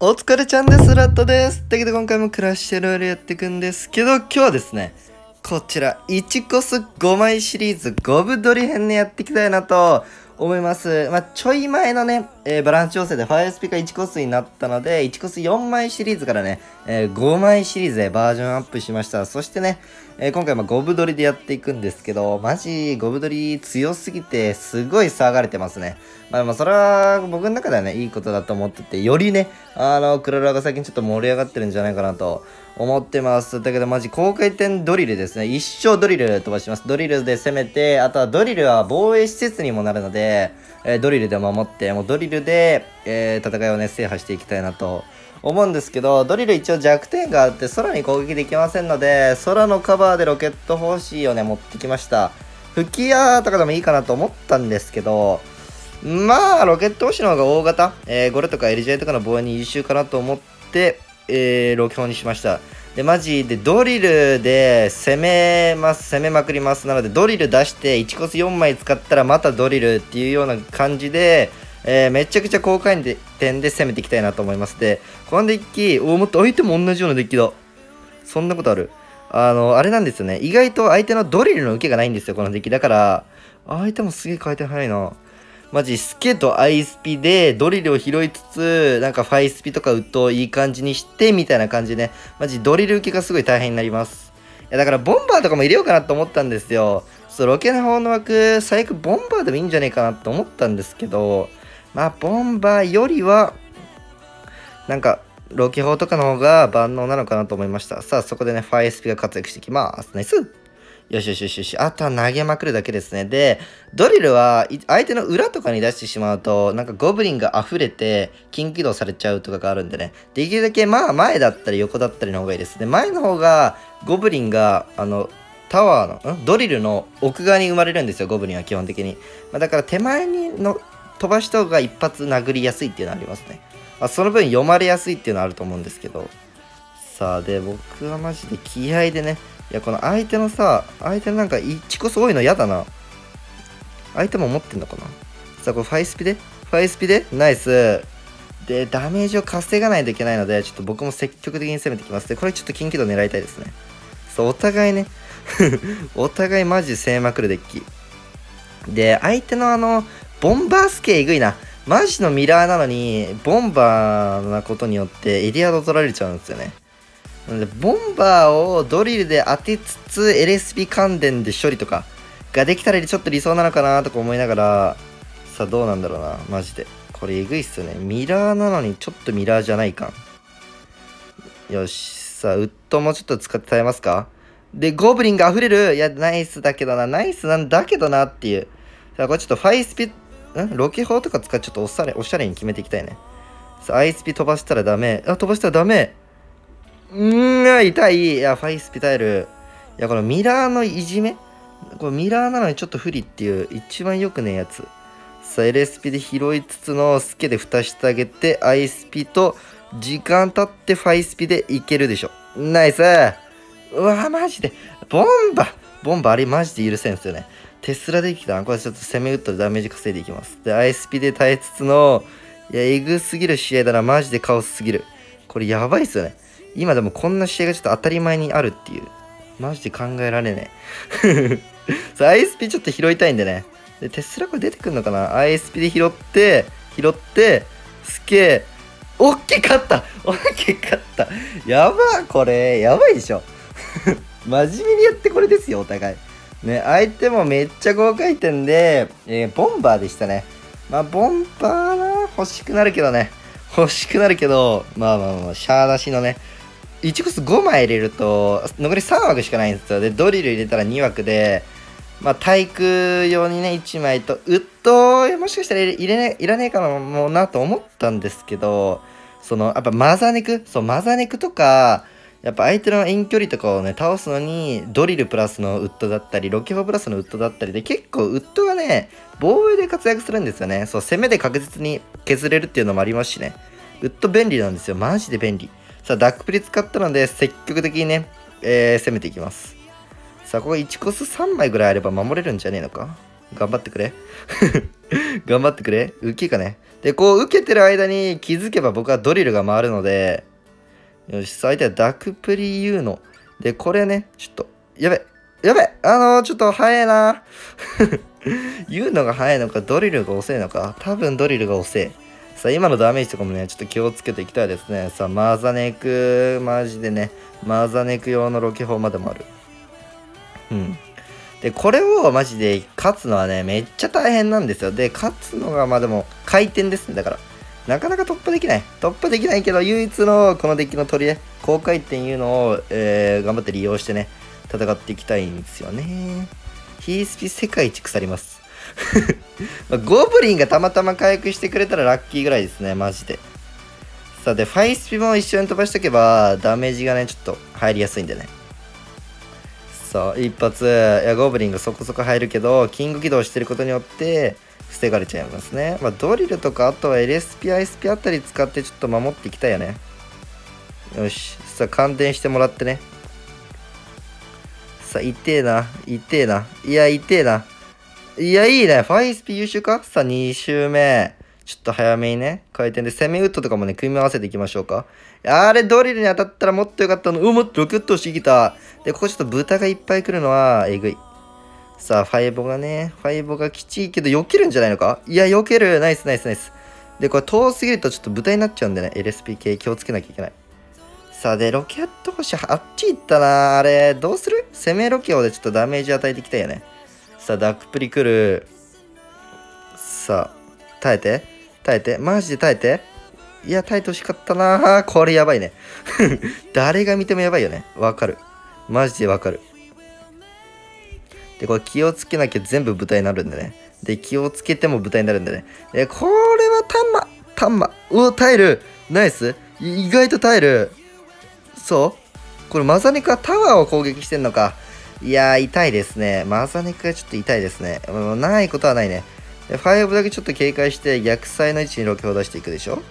お疲れちゃんです。ラットです。というわけで今回もクラッシュロールやっていくんですけど、今日はですね、こちら、1コス5枚シリーズ5部取り編でやっていきたいなと思います。まあ、ちょい前のね、えーバランス調整でファイアスピが1コスになったので、1コス4枚シリーズからね、えー5枚シリーズへバージョンアップしました。そしてね、えー今回ま5部取りでやっていくんですけど、マジ5部取り強すぎて、すごい騒がれてますね。まあでもそれは僕の中ではね、いいことだと思ってて、よりね、あの、クララが最近ちょっと盛り上がってるんじゃないかなと思ってます。だけどマジ高回転ドリルですね。一生ドリル飛ばします。ドリルで攻めて、あとはドリルは防衛施設にもなるので、えードリルで守って、もうドリルで、えー戦いをね、制覇していきたいなと思うんですけど、ドリル一応弱点があって、空に攻撃できませんので、空のカバーでロケット方針をね、持ってきました。吹き矢とかでもいいかなと思ったんですけど、まあ、ロケット星の方が大型、えーゴレとか LJ とかの防衛に優秀かなと思って、えー、ロケ砲にしました。で、マジでドリルで攻めます、攻めまくります。なので、ドリル出して1コス4枚使ったらまたドリルっていうような感じで、えーめちゃくちゃ高回転で攻めていきたいなと思います。で、このデッキ、おもっと相手も同じようなデッキだ。そんなことあるあの、あれなんですよね。意外と相手のドリルの受けがないんですよ、このデッキ。だから、相手もすげえ回転早いな。マジ、スケとアイスピでドリルを拾いつつ、なんかファイスピとかウッドをいい感じにして、みたいな感じでね。マジ、ドリル受けがすごい大変になります。いや、だからボンバーとかも入れようかなと思ったんですよ。そう、ロケの方の枠、最悪ボンバーでもいいんじゃねえかなと思ったんですけど、まあ、ボンバーよりは、なんか、ロケ砲とかの方が万能なのかなと思いました。さあ、そこでね、ファイスピが活躍していきます。ナイスよしよしよしよし。あとは投げまくるだけですね。で、ドリルは相手の裏とかに出してしまうと、なんかゴブリンが溢れて、近起動されちゃうとかがあるんでね。できるだけまあ前だったり横だったりの方がいいです。で、前の方が、ゴブリンが、あの、タワーの、ん？ドリルの奥側に生まれるんですよ、ゴブリンは基本的に。まあ、だから手前にの飛ばした方が一発殴りやすいっていうのはありますね。あ、その分読まれやすいっていうのはあると思うんですけど。さあ、で、僕はマジで気合でね、いや、この相手のさ、相手のなんか1個すごいの嫌だな。相手も持ってんのかなさあ、これファイスピで？ファイスピで？ナイス。で、ダメージを稼がないといけないので、ちょっと僕も積極的に攻めてきます。で、これちょっと近畿度狙いたいですね。そう、お互いね、お互いマジ攻めまくるデッキ。で、相手のあの、ボンバースケえぐいな。マジのミラーなのに、ボンバーなことによってエリアド取られちゃうんですよね。ボンバーをドリルで当てつつ、LSP 関電で処理とかができたらちょっと理想なのかなとか思いながら、さあどうなんだろうな、マジで。これえぐいっすよね。ミラーなのにちょっとミラーじゃない感。よし、さあ、ウッドもちょっと使って耐えますかで、ゴブリンが溢れるいや、ナイスだけどな、ナイスなんだけどなっていう。さあ、これちょっとファイスピ、ん？ロケ砲とか使ってちょっとおしゃれ、おしゃれに決めていきたいね。さあ、アイスピ飛ばしたらダメ。あ、飛ばしたらダメ。うーん、痛い。いや、ファイスピ耐える。いや、このミラーのいじめ？これミラーなのにちょっと不利っていう、一番良くねえやつ。さあ、LSP で拾いつつのスケで蓋してあげて、アイスピと、時間経ってファイスピでいけるでしょ。ナイスうわマジで。ボンバボンバあれマジで許せんすよね。テスラできた。これちょっと攻め打ったらダメージ稼いでいきます。で、ISP で耐えつつの、いや、えぐすぎる試合だな。マジでカオスすぎる。これやばいっすよね。今でもこんな試合がちょっと当たり前にあるっていう。マジで考えられねえ。さあ、ISP ちょっと拾いたいんでね。で、テスラこれ出てくんのかな ?ISP で拾って、拾って、すげえ。オッケー勝ったオッケー勝ったやばこれ、やばいでしょ。真面目にやってこれですよ、お互い。ね、相手もめっちゃ高回転で、えーボンバーでしたね。まあ、ボンバーな、欲しくなるけどね。欲しくなるけど、まあまあまあ、シャー出しのね、1コス5枚入れると、残り3枠しかないんですよ。で、ドリル入れたら2枠で、まあ、体育用にね、1枚と、ウッド、もしかしたら入れ入れねいらねえかなもなと思ったんですけど、その、やっぱマザネク？そう、マザネクとか、やっぱ相手の遠距離とかをね、倒すのに、ドリルプラスのウッドだったり、ロケホプラスのウッドだったりで、結構ウッドがね、防衛で活躍するんですよね。そう、攻めで確実に削れるっていうのもありますしね。ウッド便利なんですよ。マジで便利。さあ、ダックプリ使ったので、積極的にね、えー攻めていきます。さあ、ここ1コス3枚ぐらいあれば守れるんじゃねえのか？頑張ってくれ。頑張ってくれ。浮きかね？で、こう受けてる間に気づけば僕はドリルが回るので、よし、相手はダクプリユーノ。で、これね、ちょっと、やべ、やべ、あのー、ちょっと早いな。言うのが早いのか、ドリルが遅いのか。多分ドリルが遅い。さあ、今のダメージとかもね、ちょっと気をつけていきたいですね。さあ、マーザネク、マジでね、マーザネク用のロケ砲までもある。うん。で、これをマジで勝つのはね、めっちゃ大変なんですよ。で、勝つのがまあでも回転ですね。だから、なかなか突破できない。突破できないけど、唯一のこのデッキの取り柄、高回転いうのを、えー、頑張って利用してね、戦っていきたいんですよね。ヒースピ世界一腐ります。ゴブリンがたまたま回復してくれたらラッキーぐらいですね、マジで。さあ、で、ファイスピも一緒に飛ばしとけば、ダメージがね、ちょっと入りやすいんでね。そう一発。いやゴブリンがそこそこ入るけどキング起動してることによって防がれちゃいますね、まあ、ドリルとかあとは LSP、ISP あたり使ってちょっと守っていきたいよね。よし。さあ感電してもらってね。さあ痛えな。痛えな。いや痛えな。いやいいねファイスピ優秀か？さあ2周目ちょっと早めにね、回転で攻めウッドとかもね、組み合わせていきましょうか。あれ、ドリルに当たったらもっとよかったの。うもっとロケットしてきた。で、ここちょっと豚がいっぱい来るのは、えぐい。さあ、ファイボがね、ファイボがきちいけど、避けるんじゃないのか？いや、避ける。ナイスナイスナイス。で、これ遠すぎるとちょっと豚になっちゃうんでね、LSP 系気をつけなきゃいけない。さあ、で、ロケット星、あっち行ったな。あれ、どうする？攻めロケオでちょっとダメージ与えていきたいよね。さあ、ダックプリ来る。さあ、耐えて。耐えて。マジで耐えて。いや、耐えてほしかったな これやばいね。誰が見てもやばいよね。わかる。マジでわかる。で、これ気をつけなきゃ全部豚になるんでね。で、気をつけても豚になるんでね。え、これはタンマタンマうお、耐えるナイス意外と耐える。そう？これマザネクはタワーを攻撃してんのか。いやー、痛いですね。マザネックがちょっと痛いですね。ないことはないね。で、5だけちょっと警戒して逆サイの位置にロケを出していくでしょ？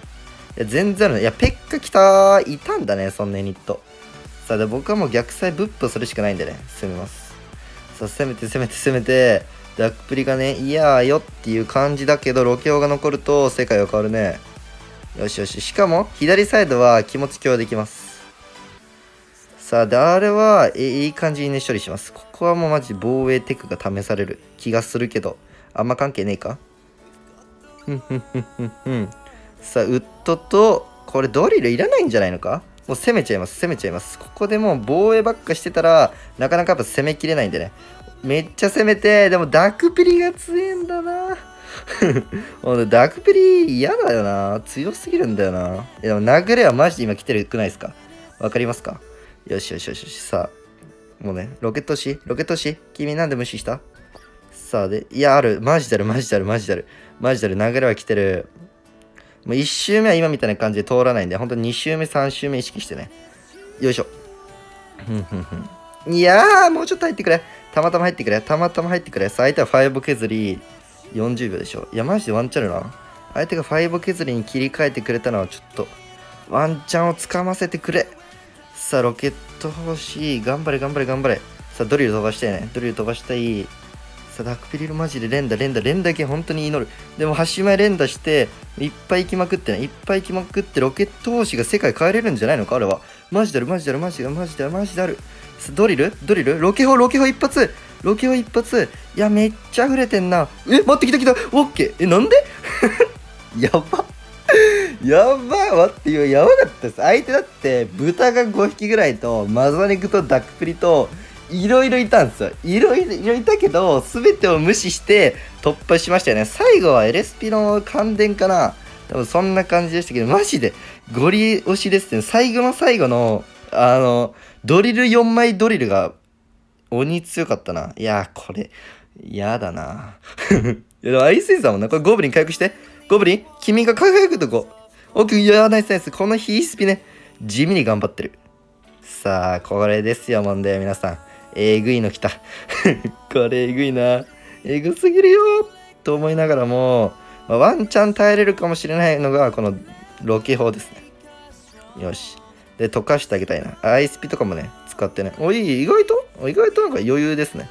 いや、全然あるね。いや、ペッカ来たいたんだね、そんなユニット。さあ、で、僕はもう逆サイブップするしかないんでね、攻めます。さあ、攻めて攻めて攻めて、ダックプリがね、いやーよっていう感じだけど、ロケオが残ると世界が変わるね。よしよし。しかも、左サイドは気持ち共有できます。さあ、で、あれは、いい感じにね、処理します。ここはもうマジ防衛テクが試される気がするけど、あんま関係ねえか？ふんふんふんふんふん。さあ、ウッドと、これドリルいらないんじゃないのか？もう攻めちゃいます、攻めちゃいます。ここでもう防衛ばっかしてたら、なかなかやっぱ攻めきれないんでね。めっちゃ攻めて、でもダークピリが強いんだな。ほんダークピリ嫌だよな。強すぎるんだよな。でも流れはマジで今来てるくないですか？わかりますか？よしよしよしよし。さあ、もうね、ロケットし？ロケットし？君なんで無視した？さあ、で、いや、ある。マジである、マジである、マジである。マジである。流れは来てる。もう1周目は今みたいな感じで通らないんで、ほんと2周目、3周目意識してね。よいしょ。ふんふんふんいやー、もうちょっと入ってくれ。たまたま入ってくれ。たまたま入ってくれ。さあ、相手は5削り40秒でしょ。いや、マジでワンチャンあるな。相手が5削りに切り替えてくれたのはちょっと、ワンチャンをつかませてくれ。さあ、ロケット欲しい。頑張れ、頑張れ、頑張れ。さあ、ドリル飛ばしたいね。ドリル飛ばしたい。さあ、ダークピリルマジで連打、連打、連打系本当に祈る。でも、端前連打して、いっぱい行きまくってね、いっぱい行きまくって、ロケット星が世界変えれるんじゃないのかあれは。マジである、マジである、マジである、マジである、マジである。ドリル？ドリル？ロケ砲、ロケ砲一発ロケ砲一発いや、めっちゃ溢れてんな。え、待ってきた来たオッケーえ、なんで？やば。やば待って、やばかったです。相手だって、豚が5匹ぐらいと、マザ肉とダックプリと、いろいろいたんですよ。いろいろいたけど、すべてを無視して突破しましたよね。最後は LSP の感電かな多分そんな感じでしたけど、マジでゴリ押しですね。最後の最後の、あの、ドリル4枚ドリルが鬼強かったな。いやこれ、嫌だな。いや、アイスイさんもな、これゴブリン回復して。ゴブリン君が輝くとこ。オッケー、いや、ナイス。このヒースピね、地味に頑張ってる。さあ、これですよ、問題皆さん。えぐいの来た。これえぐいな。えぐすぎるよと思いながらも、まあ、ワンチャン耐えれるかもしれないのが、このロケ砲ですね。よし。で、溶かしてあげたいな。アイスピとかもね、使ってね。おい、意外と？意外となんか余裕ですね。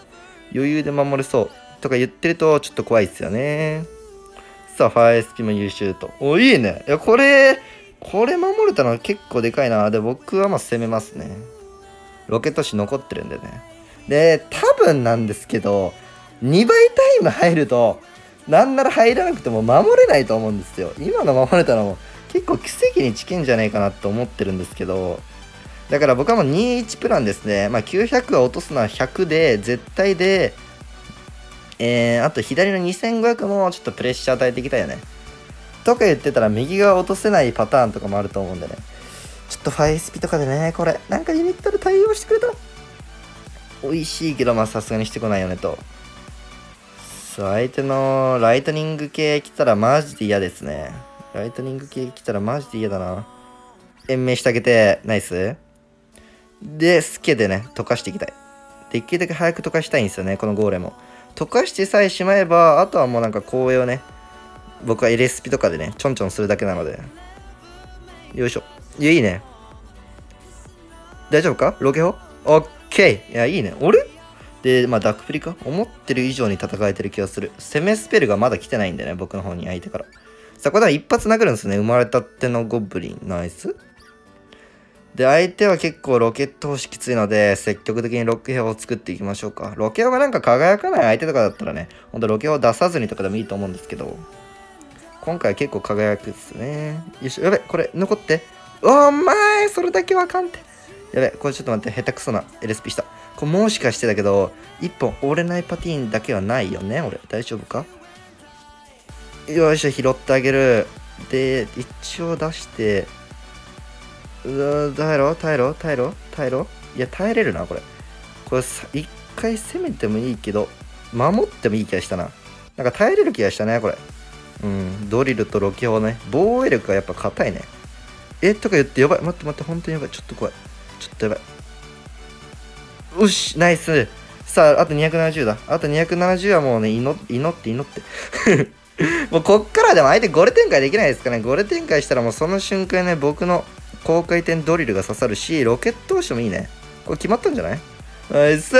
余裕で守れそう。とか言ってるとちょっと怖いですよね。さあ、ファイスピも優秀と。お、いいね。いや、これ、これ守れたのは結構でかいな。で、僕はまあ攻めますね。ロケット紙残ってるんでね。で、多分なんですけど、2倍タイム入ると、なんなら入らなくても守れないと思うんですよ。今の守れたのも結構奇跡に近いんじゃないかなと思ってるんですけど、だから僕はもう21プランですね。まあ、900は落とすのは100で、絶対で、えー、あと左の2500もちょっとプレッシャー与えていきたいよね。とか言ってたら右側落とせないパターンとかもあると思うんでね。ちょっとファイスピとかでね、これ、なんかユニットで対応してくれた、美味しいけど、まあさすがにしてこないよねと。そう、相手のライトニング系来たらマジで嫌ですね。ライトニング系来たらマジで嫌だな。延命してあげて、ナイス。で、スケでね、溶かしていきたい。できるだけ早く溶かしたいんですよね、このゴーレム。溶かしてさえしまえば、あとはもうなんか後衛をね、僕は LSP とかでね、ちょんちょんするだけなので。よいしょ。いや、いいね。大丈夫か？ロケホオッケーいや、いいね。俺？で、まあ、ダックプリか？思ってる以上に戦えてる気がする。攻めスペルがまだ来てないんでね、僕の方に相手から。さあ、これは一発殴るんですね。生まれたってのゴブリン。ナイス。で、相手は結構ロケット星きついので、積極的にロケホを作っていきましょうか。ロケホがなんか輝かない相手とかだったらね、ほんとロケホ出さずにとかでもいいと思うんですけど、今回結構輝くっすね。よし、やべ、これ残って。お前それだけはあかんって。やべ、これちょっと待って、下手くそな LSP した。これもしかしてだけど、1本折れないパティーンだけはないよね、俺。大丈夫か？よいしょ、拾ってあげる。で、一応出して、う耐えろ耐えろ耐えろ耐えろいや、耐えれるな、これ。これ、一回攻めてもいいけど、守ってもいい気がしたな。なんか耐えれる気がしたね、これ。うん、ドリルとロケホね。防衛力がやっぱ硬いね。えとか言ってやばい。待って待って、本当にやばい。ちょっと怖い。ちょっとやばい。よし、ナイス。さあ、あと270だ。あと270はもうね、祈祈って祈って。もうこっからでも相手ゴレ展開できないですかね。ゴレ展開したらもうその瞬間ね、僕の高回転ドリルが刺さるし、ロケット押してもいいね。これ決まったんじゃない？ナイスい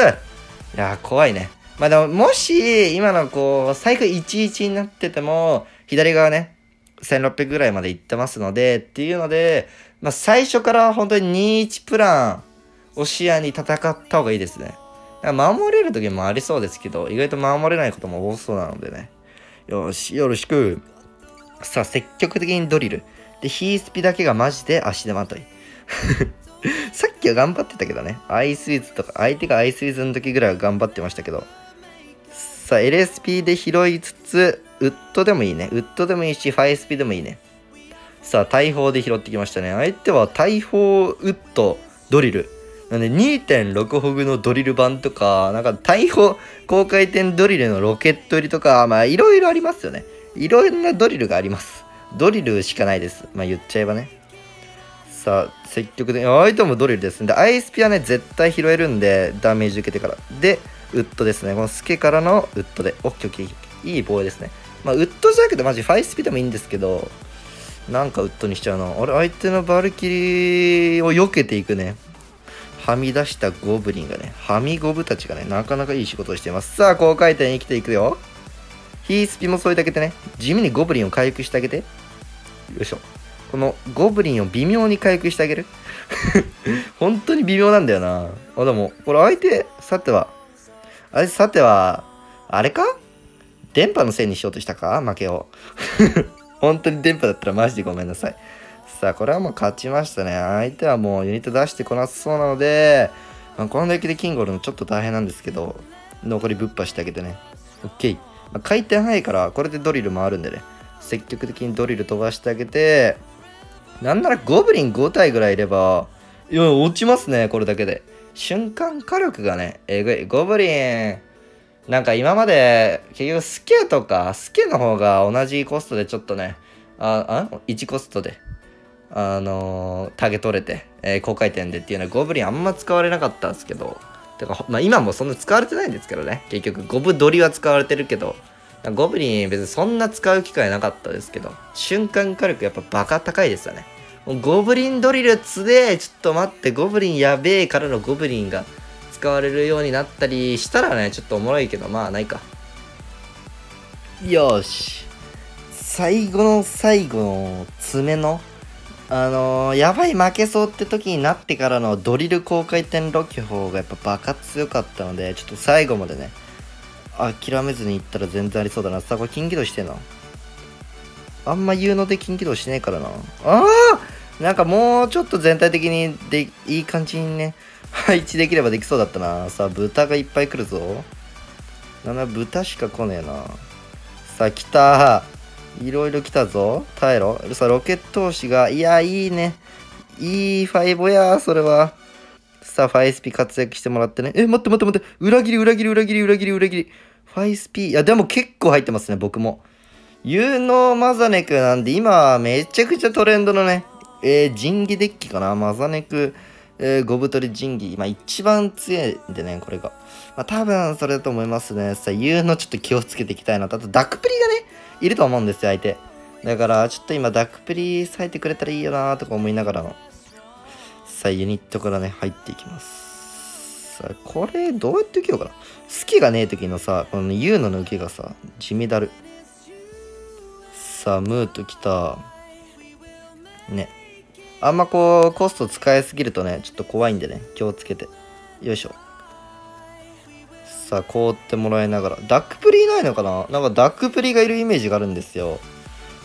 や怖いね。まあでも、もし、今のこう、最後11になってても、左側ね、1600ぐらいまで行ってますので、っていうので、まあ最初から本当に21プランを視野に戦った方がいいですね。守れる時もありそうですけど、意外と守れないことも多そうなのでね。よし、よろしく。さあ、積極的にドリル。で、ヒースピだけがマジで足手まとい。さっきは頑張ってたけどね。アイスイズとか、相手がアイスイズの時ぐらいは頑張ってましたけど。さあ、LSP で拾いつつ、ウッドでもいいね。ウッドでもいいし、ファイスピでもいいね。さあ、大砲で拾ってきましたね。相手は大砲、ウッド、ドリル。なんで2.6ホグのドリル版とか、なんか大砲高回転ドリルのロケット入りとか、まあいろいろありますよね。いろいろなドリルがあります。ドリルしかないです。まあ言っちゃえばね。さあ、積極的に、相手もドリルですで、アイスピはね、絶対拾えるんで、ダメージ受けてから。で、ウッドですね。このスケからのウッドで。オッケーオッケー。いい防衛ですね。まあ、ウッドじゃなくてマジファイスピでもいいんですけど、なんかウッドにしちゃうな。あれ、相手のバルキリーを避けていくね。はみ出したゴブリンがね、はみゴブたちがね、なかなかいい仕事をしています。さあ、高回転生きていくよ。ヒースピも添えてあげてね、地味にゴブリンを回復してあげて。よいしょ。このゴブリンを微妙に回復してあげる。本当に微妙なんだよな。あ、でも、これ相手、さては、あれ、さては、あれか？電波のせいにしようとしたか？負けを。本当に電波だったらマジでごめんなさい。さあ、これはもう勝ちましたね。相手はもうユニット出してこなさそうなので、まあ、このデッキでキングおるのちょっと大変なんですけど、残りぶっ破してあげてね。OK。まあ、回転早いから、これでドリル回るんでね。積極的にドリル飛ばしてあげて、なんならゴブリン5体ぐらいいれば、いや、落ちますね、これだけで。瞬間火力がね、えぐい。ゴブリン、なんか今まで、結局スケとか、スケの方が同じコストでちょっとね、あ、あ ?1 コストであのー、タゲ取れて、えー、高回転でっていうのはゴブリンあんま使われなかったんですけど、てか、まあ今もそんな使われてないんですけどね。結局、ゴブ取りは使われてるけど、ゴブリン別にそんな使う機会なかったですけど、瞬間火力やっぱバカ高いですよね。ゴブリンドリル2で、ちょっと待って、ゴブリンやべえからのゴブリンが使われるようになったりしたらね、ちょっとおもろいけど、まあないか。よし。最後の最後の爪のあのー、やばい負けそうって時になってからのドリル高回転ロケ砲がやっぱバカ強かったのでちょっと最後までね諦めずにいったら全然ありそうだな。さあこれ金起動してんの？あんま言うので金起動しねえからな。ああなんかもうちょっと全体的にでいい感じにね配置できればできそうだったな。さあ豚がいっぱい来るぞ。なんだ豚しか来ねえな。さあ来た。いろいろ来たぞ。耐えろ。さあロケット押しがいやいいね。いいファイボやそれは。さあファイスピ活躍してもらってねえ待って待って待って裏切り裏切り裏切り裏切り裏切りファイスピいやでも結構入ってますね僕も有能マザネクなんで今めちゃくちゃトレンドのねえー、仁義デッキかなマザネクえー、ゴブトリ仁義。まあ一番強いんでね、これが。まあ多分それだと思いますね。さあ、言うのちょっと気をつけていきたいなと。あと、ダックプリがね、いると思うんですよ、相手。だから、ちょっと今、ダックプリ咲いてくれたらいいよなとか思いながらの。さあ、ユニットからね、入っていきます。さあ、これ、どうやって受けようかな。好きがねえ時のさ、このユーノの受けがさ、地味だる。さあ、ムーときた。ね。あんまこう、コスト使いすぎるとね、ちょっと怖いんでね、気をつけて。よいしょ。さあ、凍ってもらいながら。ダックプリいないのかななんかダックプリがいるイメージがあるんですよ。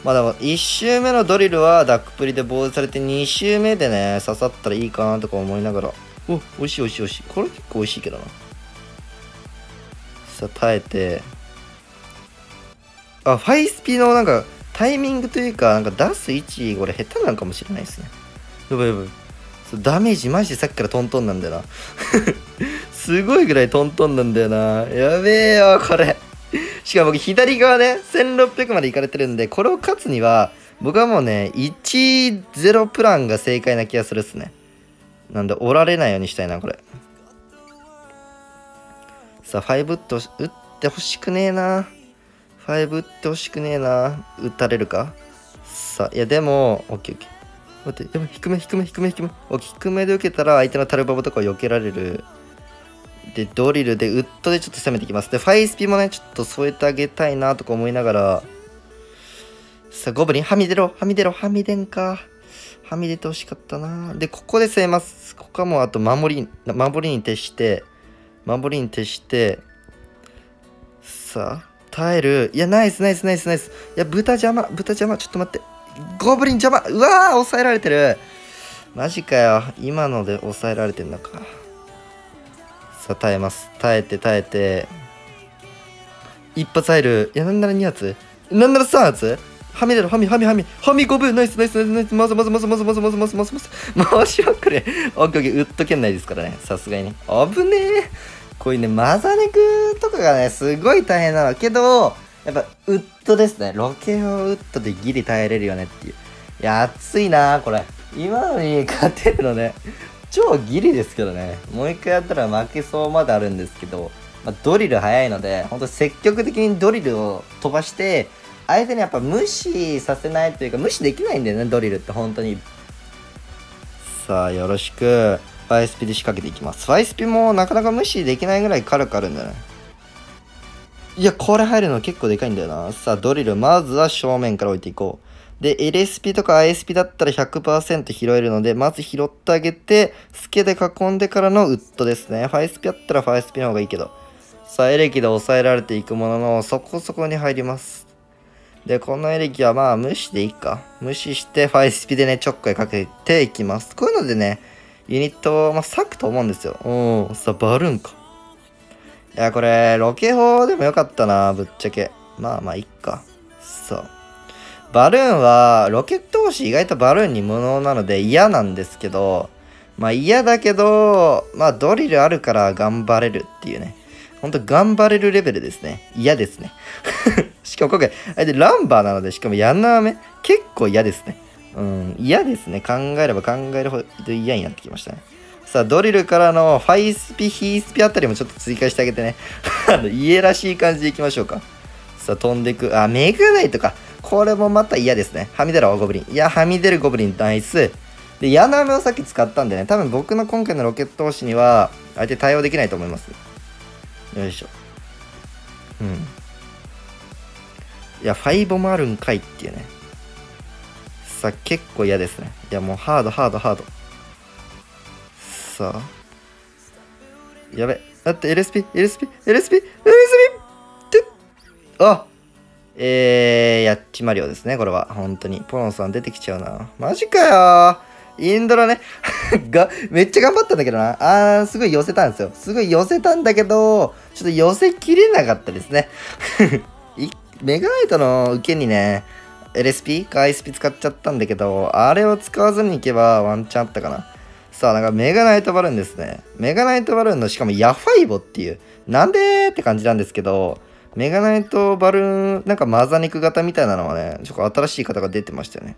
まあでも、1周目のドリルはダックプリで防止されて、2周目でね、刺さったらいいかなとか思いながら。お、美味しい美味しい美味しい。これ結構美味しいけどな。さあ、耐えて。あ、ファイスピのなんか、タイミングというか、なんか出す位置、これ下手なのかもしれないですね。やばいやばい。ダメージマジでさっきからトントンなんだよな。すごいぐらいトントンなんだよな。やべえよ、これ。しかも僕左側ね、1600まで行かれてるんで、これを勝つには、僕はもうね、1-0プランが正解な気がするっすね。なんで、折られないようにしたいな、これ。さあ、5打って打ってほしくねえな。5打ってほしくねえな。打たれるか？さあ、いや、でも、オッケーオッケー。待って、でも低め低め低め低め。低めで受けたら相手のタルババとかを避けられる。で、ドリルで、ウッドでちょっと攻めていきます。で、ファイスピもね、ちょっと添えてあげたいなとか思いながら、さあ、ゴブリン、はみ出ろ、はみ出ろ、はみ出んか。はみ出てほしかったな。で、ここで攻めます。ここはもうあと守り、守りに徹して、守りに徹して、さあ、耐える。いや、ナイスナイスナイスナイス。いや、豚邪魔、豚邪魔。ちょっと待って。ゴブリン邪魔うわー抑えられてるマジかよ。今ので抑えられてんのか。さあ、耐えます。耐えて耐えて。一発入る。いや、なんなら2発なんなら3発はみ出る、はみ、はみ、はみ、はみ5分、ナイス、ナイス、ナイス、ナイス、まずまずまずまずまずまずまずまずまず回しまくれ。オッケーオッケー、ウッド圏内ですからね。さすがにね。危ねえ。こういうね、マザネクとかがね、すごい大変なの。けど、やっぱ、ウッドですね。ロケオウッドでギリ耐えれるよねっていう。いや、熱いなこれ。今のに勝てるのね。超ギリですけどね。もう一回やったら負けそうまであるんですけど、まあ、ドリル早いので、ほんと積極的にドリルを飛ばして、相手にやっぱ無視させないというか、無視できないんだよね、ドリルって本当に。さあ、よろしく。ファイスピで仕掛けていきます。ファイスピもなかなか無視できないぐらい軽くあるんだよね。いや、これ入るの結構でかいんだよな。さあ、ドリル、まずは正面から置いていこう。で、LSP とか ISP だったら100%拾えるので、まず拾ってあげて、スケで囲んでからのウッドですね。ファイスピだったらファイスピの方がいいけど。さあ、エレキで抑えられていくものの、そこそこに入ります。で、このエレキはまあ無視でいいか。無視して、ファイスピでね、ちょっかいかけていきます。こういうのでね、ユニットを、まあ、割くと思うんですよ。うん。さあ、バルーンか。いや、これ、ロケ砲でもよかったな、ぶっちゃけ。まあまあ、いっか。そう。バルーンは、ロケット星意外とバルーンに無能なので嫌なんですけど、まあ嫌だけど、まあドリルあるから頑張れるっていうね。ほんと頑張れるレベルですね。嫌ですね。しかも今回、あれでランバーなので、しかもヤナメ、結構嫌ですね。うん、嫌ですね。考えれば考えるほど嫌になってきましたね。さあ、ドリルからのファイスピ、ヒースピあたりもちょっと追加してあげてね。あの、家らしい感じでいきましょうか。さあ、飛んでく。あ、メグナイトか。これもまた嫌ですね。はみ出ろ、ゴブリン。いや、はみ出るゴブリン、ナイス。で、ヤナメをさっき使ったんでね、多分僕の今回のロケット押しには、相手対応できないと思います。よいしょ。うん。いや、ファイボもあるんかいっていうね。さあ、結構嫌ですね。いや、もうハード、ハード、ハード。さあ。やべ。だって LSP、LSP、LSP、LSP! ってあえー、やっちまりよですね、これは。本当に。ポロンさん出てきちゃうな。マジかよインドラね が、めっちゃ頑張ったんだけどな。あー、すごい寄せたんですよ。すごい寄せたんだけど、ちょっと寄せきれなかったですね。メガナイトの受けにね、LSP か ISP 使っちゃったんだけど、あれを使わずにいけばワンチャンあったかな。さあ、なんかメガナイトバルーンですね。メガナイトバルーンのしかもヤファイボっていう、なんでーって感じなんですけど、メガナイトバルーン、なんかマザ肉型みたいなのはね、ちょっと新しい型が出てましたよね。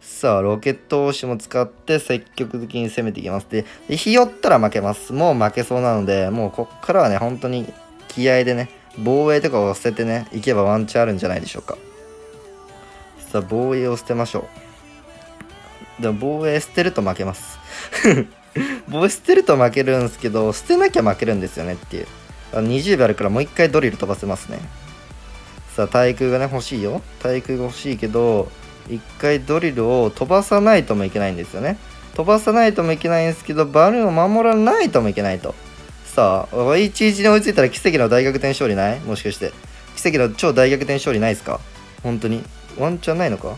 さあ、ロケット押しも使って積極的に攻めていきます。で、でひよったら負けます。もう負けそうなので、もうこっからはね、本当に気合でね、防衛とかを捨ててね、いけばワンチャンあるんじゃないでしょうか。さあ、防衛を捨てましょう。でも防衛捨てると負けます。防衛捨てると負けるんですけど、捨てなきゃ負けるんですよねっていう。20秒あるからもう一回ドリル飛ばせますね。さあ、対空がね、欲しいよ。対空が欲しいけど、一回ドリルを飛ばさないともいけないんですよね。飛ばさないともいけないんですけど、バルーンを守らないともいけないと。さあ、11に追いついたら奇跡の大逆転勝利ない？もしかして。奇跡の超大逆転勝利ないですか？本当に？ワンチャンないのか？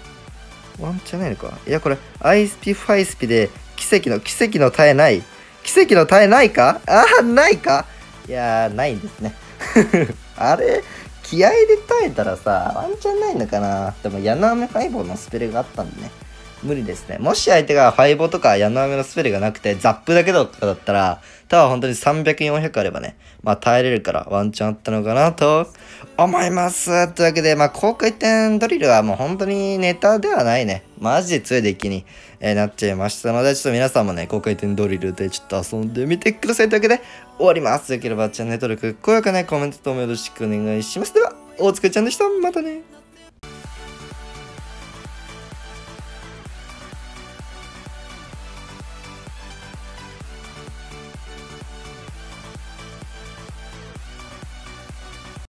ワンチャンないのか？いや、これ、アイスピファイスピで奇跡の、奇跡の絶えない奇跡の絶えないか？ああ、ないか？いやー、ないんですね。あれ、気合で耐えたらさ、ワンチャンないのかなでも、柳雨ファイボーのスペルがあったんでね。無理ですね。もし相手がファイボとか矢の雨のスペルがなくて、ザップだけとかだったら、多分本当に300、400あればね、まあ耐えれるからワンチャンあったのかなと思います。というわけで、まあ高回転ドリルはもう本当にネタではないね。マジで強いデッキに、えー、なっちゃいましたので、ちょっと皆さんもね、高回転ドリルでちょっと遊んでみてください。というわけで、終わります。よければチャンネル登録、高評価ね、コメントともよろしくお願いします。では、大塚ちゃんでした。またね。